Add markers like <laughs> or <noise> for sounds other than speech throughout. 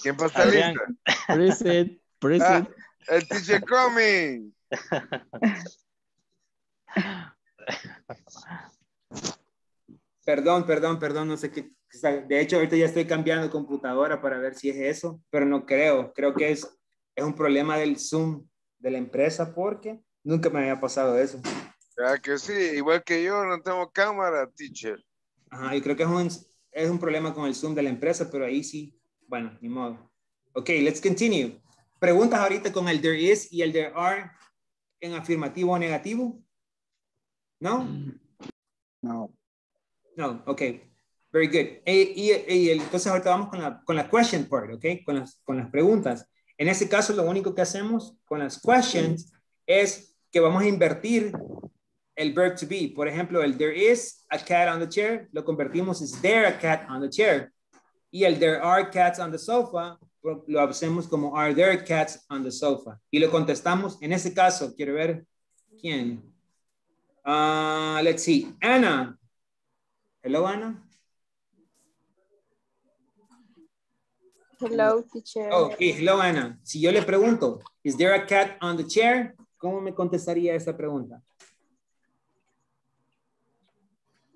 ¿Quién pasa lista? Present, present. Ah, el teacher coming. Perdón, perdón, perdón, no sé qué. De hecho, ahorita ya estoy cambiando computadora para ver si es eso, pero no creo. Creo que es, es un problema del Zoom de la empresa porque nunca me había pasado eso. Ya que sí, igual que yo, no tengo cámara, teacher. Ajá, y creo que es un, es un problema con el Zoom de la empresa, pero ahí sí, bueno, ni modo. Ok, let's continue. Preguntas ahorita con el there is y el there are en afirmativo o negativo. ¿No? No. No, ok. Very good. Y, y, entonces ahorita vamos con la, con la question part, ok? Con las, con las preguntas. En ese caso, lo único que hacemos con las questions es que vamos a invertir el verb to be. Por ejemplo, el there is a cat on the chair, lo convertimos es there a cat on the chair. Y el there are cats on the sofa, lo hacemos como are there cats on the sofa. Y lo contestamos, en ese caso, quiero ver quién. Uh, let's see, Anna. Hello, Anna. Hello, teacher. Oh, hello, Anna. Si yo le pregunto, is there a cat on the chair? ¿Cómo me contestaría esa pregunta?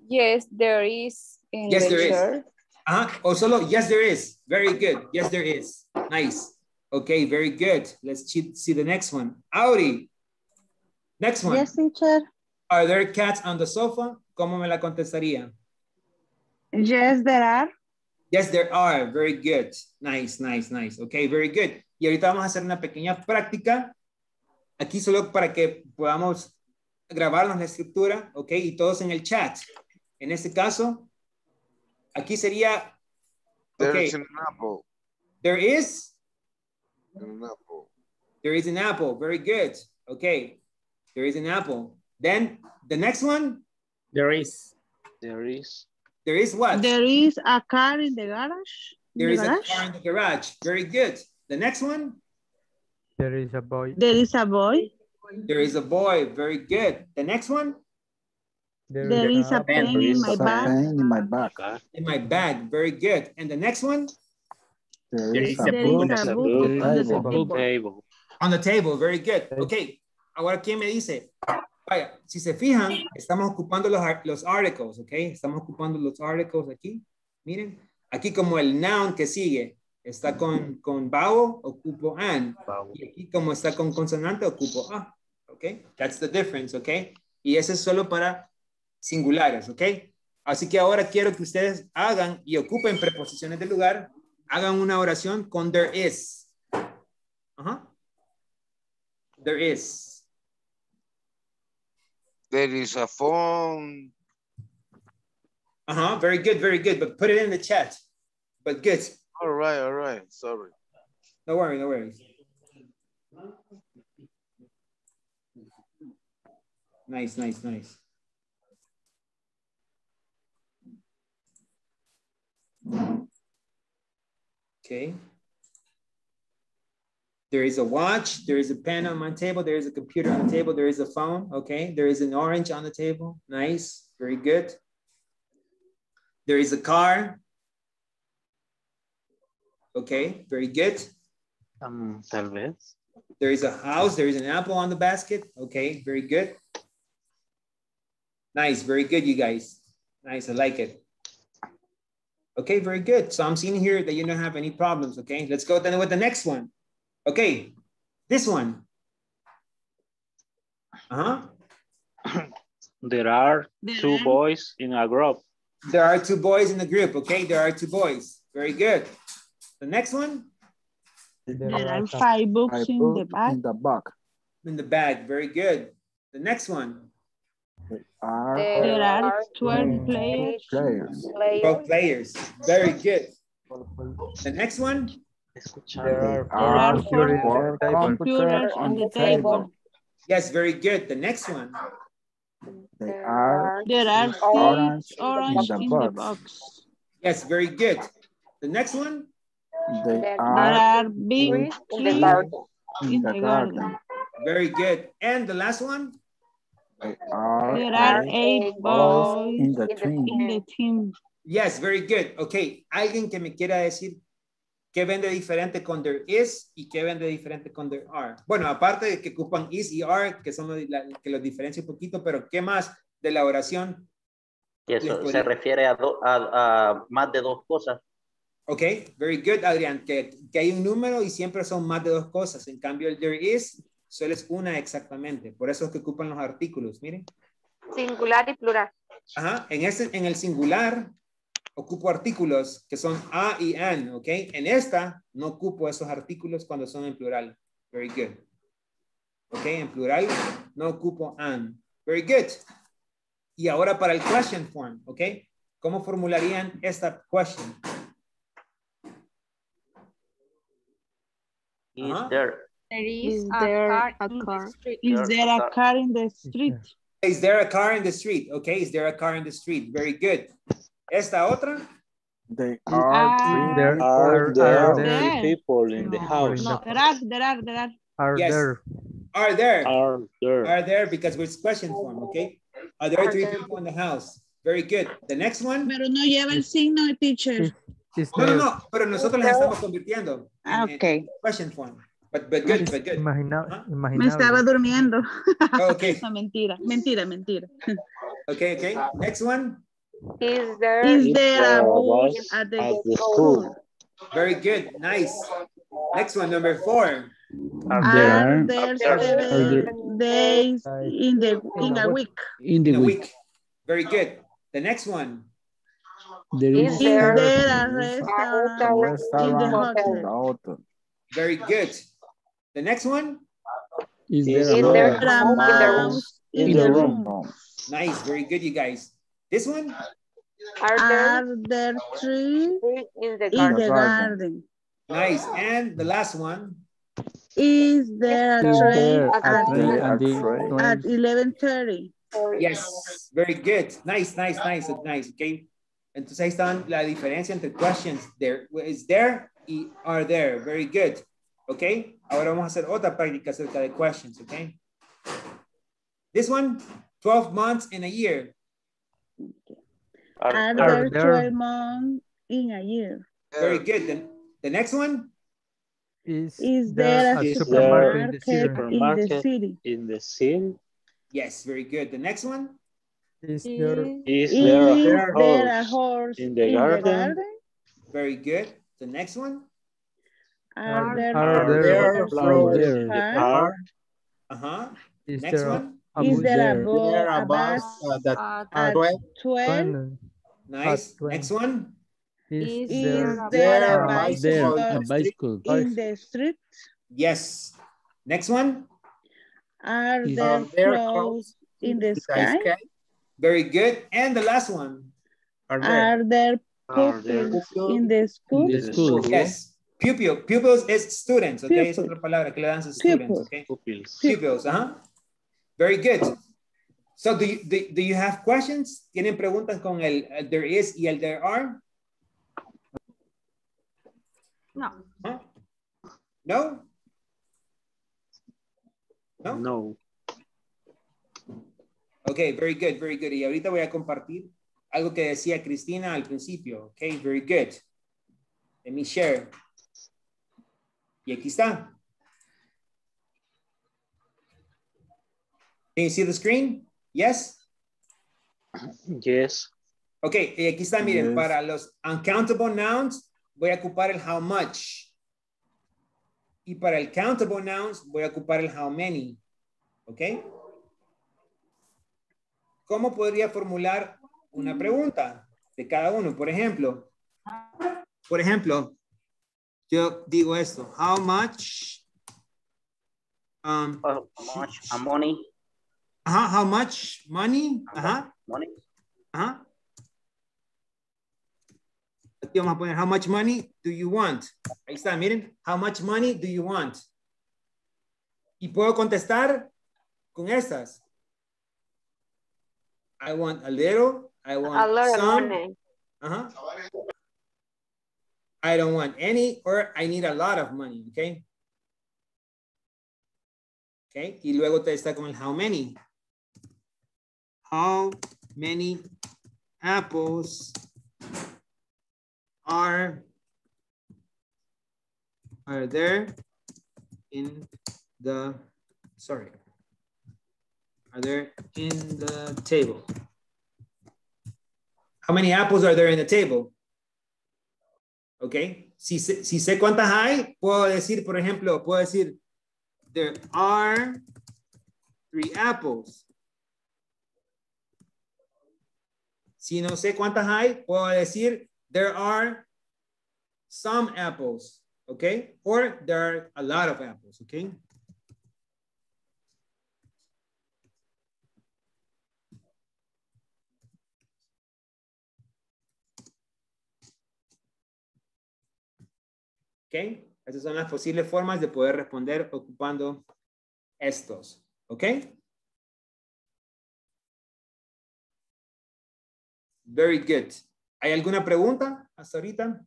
Yes, there is in yes, the there chair. is. Uh -huh. Oh, solo, yes, there is. Very good. Yes, there is. Nice. Okay, very good. Let's see the next one. Audi. Next one. Yes, teacher. Are there cats on the sofa? ¿Cómo me la contestaría? Yes, there are. Yes, there are. Very good. Nice, nice, nice. Okay, very good. Y ahorita vamos a hacer una pequeña práctica. Aquí solo para que podamos grabarnos la escritura, ok, y todos en el chat. En este caso, aquí sería... Okay. There's an apple. There is? An apple. There is an apple. Very good. Okay. There is an apple. Then the next one? There is. There is. There is what? There is a car in the garage. There the is garage? a car in the garage. Very good. The next one? There is a boy. There is a boy. There is a boy. Very good. The next one? There, there is a pen, pen in my bag. pen in my bag. In my bag. Very good. And the next one? There, there is, a book, a book on the table. table. On the table. Very good. Okay. Ahora, ¿quién me dice? Vaya, si se fijan, estamos ocupando los, los articles, ¿ok? Estamos ocupando los articles aquí. Miren, aquí como el noun que sigue está con, con vowel, ocupo an. Y aquí como está con consonante, ocupo a. ¿Ok? That's the difference, ¿ok? Y eso es solo para singulares, ¿ok? Así que ahora quiero que ustedes hagan y ocupen preposiciones de lugar, hagan una oración con there is. Uh -huh. There is. There is a phone. Uh-huh, very good, very good. But put it in the chat. But good. All right, all right. Sorry. No worry, no worries. Nice, nice, nice. Okay. There is a watch, there is a pen on my table, there is a computer on the table, there is a phone, okay? There is an orange on the table, nice, very good. There is a car. Okay, very good. Um, vez. There is a house, there is an apple on the basket. Okay, very good. Nice, very good, you guys. Nice, I like it. Okay, very good. So I'm seeing here that you don't have any problems, okay? Let's go then with the next one. Okay, this one. Uh-huh. <clears throat> There are two boys in a group. There are two boys in the group, okay? There are two boys. Very good. The next one? There are five books I in put the bag. in the bag. In the bag, very good. The next one? There are There are 12 players. players. Twelve players, very good. The next one? There are, There are four four computers computers on the table. Yes, very good. The next one? They are There are orange orange in in the the box. box. Yes, very good. The next one? They There are are big in the trees garden. in the garden. Very good. And the last one? Are There are eight boys in the tree. in the team. Yes, very good. Okay, alguien que me quiera decir ¿Qué ven de diferente con there is y qué ven de diferente con there are? Bueno, aparte de que ocupan is y are, que son los, la- que los diferencia un poquito, pero ¿qué más de la oración? Y eso se refiere a, do- a, a más de dos cosas. Ok, very good, Adrián, que, que hay un número y siempre son más de dos cosas. En cambio, el there is solo es una exactamente. Por eso es que ocupan los artículos, miren. Singular y plural. Ajá, en, este, en el singular ocupo artículos que son a y an, ¿ok? En esta no ocupo esos artículos cuando son en plural. Very good. ¿Ok? En plural no ocupo an. Very good. Y ahora para el question form, ¿ok? ¿Cómo formularían esta question? Is Ajá. there. There Is is there a car a in the street. Is there a car in the street? Is there a car in the street? Okay, is there a car in the street? Very good. Esta otra? They Ah. are There are are, there. are there. there, people in the house No, there are, there are, there are. are Yes. there. Are there? are there. Are there because it's question form, okay? Are there Are three there- people in the house? Very good. The next one? Pero no lleva el signo de teacher. Is, is No, no, no, pero nosotros las estamos convirtiendo. en- Ah, ok. Question form. But, but good, is but good. imagina- Ajá. Me estaba durmiendo. Okay, <laughs> No, mentira, mentira, mentira. okay, okay. Next one? Is there Is there a bus at the at the school? school? Very good, nice. Next one, number four. Are there. seven days in the in a week? In In a week. Very good. The next one. There Is Is there there a restaurant restaurant the in the hotel. Very good. The next one. Is Is Is there there Is there in the room? in In the the room? Nice, very good, you guys. This one. Are there Are there trees in the in garden? the garden. garden? Nice. And the last one. Is there a train at, at at eleven thirty? Yes, very good. Nice, nice, nice, nice. Okay. Entonces ahí están la diferencia entre questions. There is there y are there. Very good. Ok. Ahora vamos a hacer otra práctica acerca de questions. Ok. This one, 12 months in a year. Are Are there there- twelve months in a year? Very good. The, the next one, Is, Is there there a a Is supermarket in the supermarket city? in the city? in the city? yes, very good. The next one, Is there Is Is there a there a horse? horse in in the the garden? garden? very good. The next one, Are there Are there flowers flowers in in the the park? uh-huh. is Next there a, one, a Is bus there a there? bo- a bus At at twelve? Twelve. nice. At Next one, Is, Is there, there a There, bicycle a bicycle. in the street? yes. Next one, Are Is there there clouds in the sky? very good. And the last one, Are there Are there pupils in the school? In the school. yes. Pupil. Pupils is students, okay? Es Pupil. otra palabra que le dan sus students, Pupil. okay? Pupils. Pupils, uh-huh. Very good. So do you, do, do you have questions? ¿Tienen preguntas con el, el there is y el there are? No. Huh? No? No? No. Ok, very good, very good. Y ahorita voy a compartir algo que decía Cristina al principio. Ok, very good. Let me share. Y aquí está. Can you see the screen? Yes? Yes. Ok, y aquí está, miren, Yes. para los uncountable nouns voy a ocupar el how much. Y para el countable nouns voy a ocupar el how many. ¿Ok? ¿Cómo podría formular una pregunta de cada uno? Por ejemplo, por ejemplo, yo digo esto, how much, um, how much money? ajá, how much money, ajá, Money? ajá. Aquí vamos a poner, how much money do you want? Ahí está, miren, how much money do you want? Y puedo contestar con estas. I want a little, I want A lot of some, money. Uh-huh. I don't want any or I need a lot of money, okay? Okay, y luego te está con el how many. How many apples are are there in the, sorry, are there in the table? How many apples are there in the table? Ok, si, si sé cuántas hay, puedo decir, por ejemplo, puedo decir, there are three apples. Si no sé cuántas hay, puedo decir, there are some apples, okay? Or there are a lot of apples, okay? ¿Ok? Esas son las posibles formas de poder responder ocupando estos. ¿Ok? Very good. ¿Hay alguna pregunta hasta ahorita?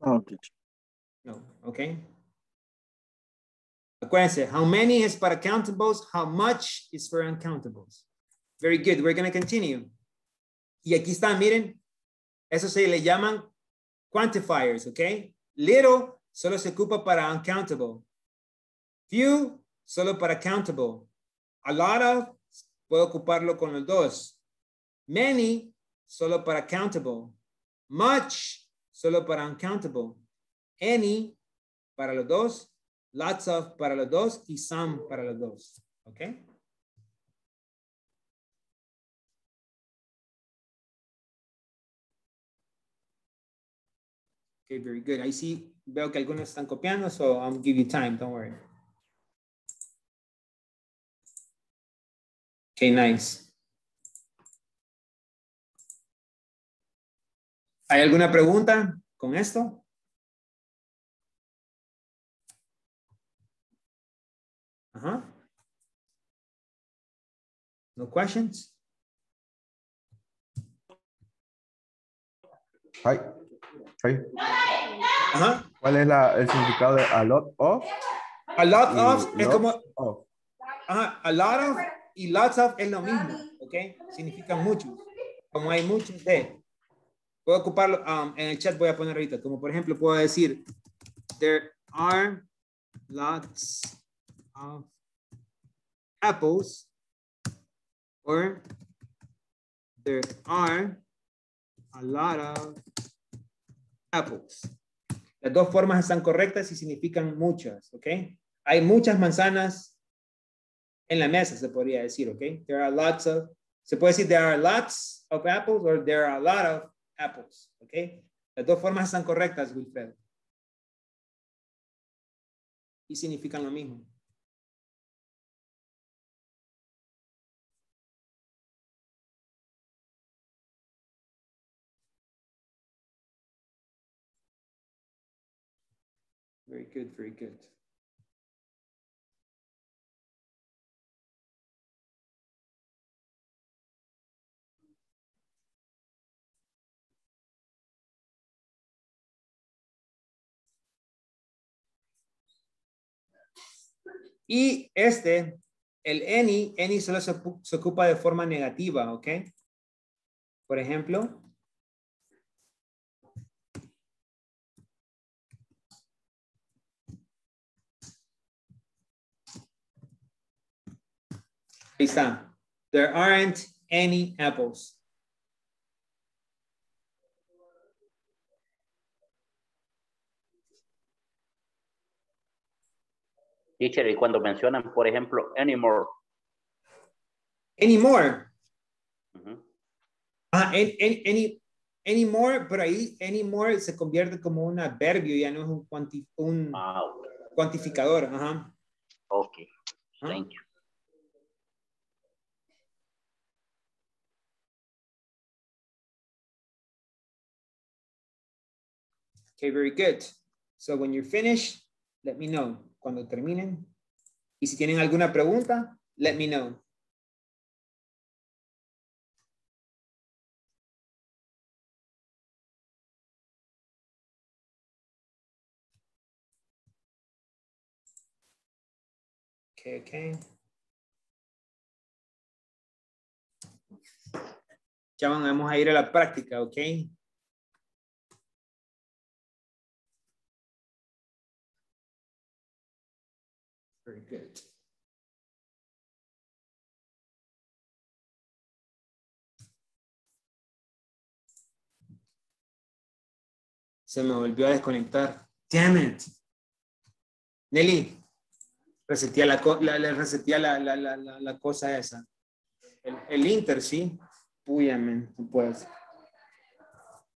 No. No. ¿Ok? Acuérdense, how many is para countables, how much is for uncountables. Very good. We're going to continue. Y aquí está, miren. Eso se le llaman quantifiers, ¿ok? Little solo se ocupa para uncountable. Few solo para countable. A lot of puedo ocuparlo con los dos. Many solo para countable. Much solo para uncountable. Any para los dos. Lots of para los dos y some para los dos. ¿Ok? Very good. Ahí sí veo que algunos están copiando, so I'll give you time, don't worry. Okay, nice. ¿Hay alguna pregunta con esto? Ajá. No questions? Hi. Ajá. ¿Cuál es la, el significado de a lot of? A lot of es como, of? ajá, a lot of y lots of es lo mismo, ¿ok? Significan muchos. Como hay muchos de. Puedo ocuparlo, um, en el chat voy a poner ahorita, como por ejemplo puedo decir, there are lots of apples or there are a lot of apples. Las dos formas están correctas y significan muchas, ¿ok? Hay muchas manzanas en la mesa, se podría decir, ¿ok? There are lots of, se puede decir there are lots of apples or there are a lot of apples, ¿ok? Las dos formas están correctas, Wilfredo. Y significan lo mismo. Very good, very good. Y este, el any, any solo se, se ocupa de forma negativa, ¿ok? Por ejemplo, ahí está. There aren't any apples. Teacher, y cuando mencionan, por ejemplo, anymore. Anymore. Ujú. Ah, any, any, any, anymore, pero ahí anymore se convierte como un adverbio, ya no es un, cuanti- un Ah, ok. cuantificador. Ajá. Ok. Ah. Thank you. Okay, very good. So when you're finished, let me know. Cuando terminen. Y si tienen alguna pregunta, let me know. Okay, okay. Ya vamos a ir a la práctica, ¿ok? Very good. Se me volvió a desconectar. Damn it. Nelly, resetea la, la, la- la, la, cosa esa. El, el Inter, sí. Uy, amén, no puedes.